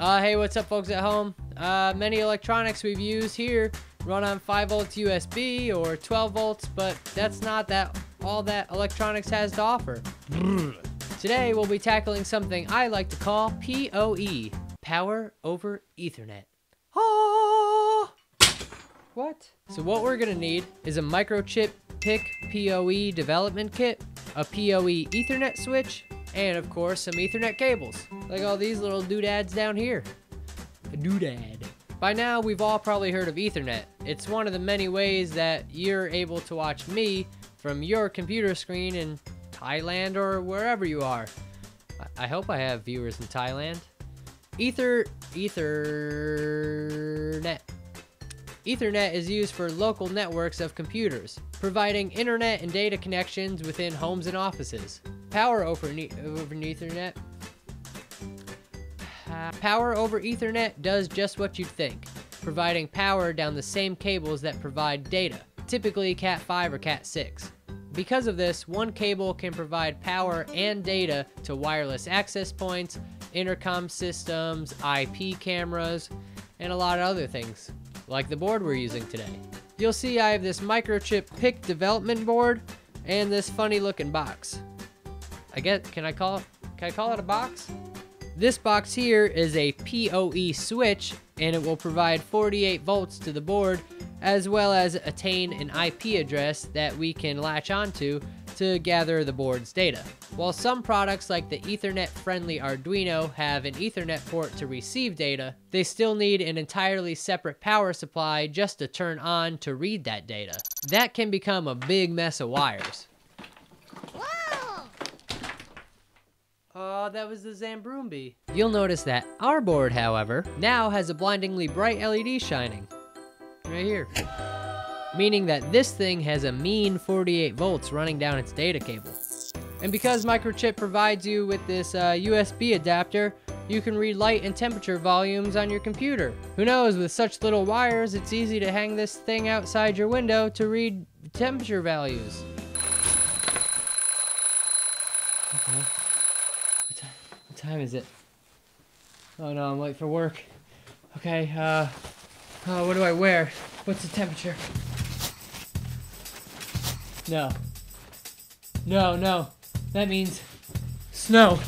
Uh, hey, what's up, folks at home? Uh, many electronics we've used here run on 5 volts USB or 12 volts, but that's not that all that electronics has to offer. Today, we'll be tackling something I like to call PoE, Power over Ethernet. Ah! What? So what we're gonna need is a microchip PIC PoE development kit, a PoE Ethernet switch, and of course some Ethernet cables, like all these little doodads down here. A doodad. By now, we've all probably heard of Ethernet. It's one of the many ways that you're able to watch me from your computer screen in Thailand or wherever you are. I, I hope I have viewers in Thailand. Ether, Ethernet. Ethernet is used for local networks of computers, providing internet and data connections within homes and offices. Power over, over Ethernet. Power over Ethernet does just what you'd think, providing power down the same cables that provide data, typically Cat5 or Cat6. Because of this, one cable can provide power and data to wireless access points, intercom systems, IP cameras, and a lot of other things, like the board we're using today. You'll see I have this microchip PIC development board and this funny looking box. I get, can I call it, can I call it a box? This box here is a PoE switch and it will provide 48 volts to the board as well as attain an IP address that we can latch onto to gather the board's data. While some products like the Ethernet friendly Arduino have an Ethernet port to receive data, they still need an entirely separate power supply just to turn on to read that data. That can become a big mess of wires. Oh, that was the Zambroombi. You'll notice that our board, however, now has a blindingly bright LED shining. Right here. Meaning that this thing has a mean 48 volts running down its data cable. And because Microchip provides you with this uh, USB adapter, you can read light and temperature volumes on your computer. Who knows, with such little wires, it's easy to hang this thing outside your window to read temperature values. Okay. What time is it? Oh no, I'm late for work. Okay, uh, uh, what do I wear? What's the temperature? No. No, no. That means snow.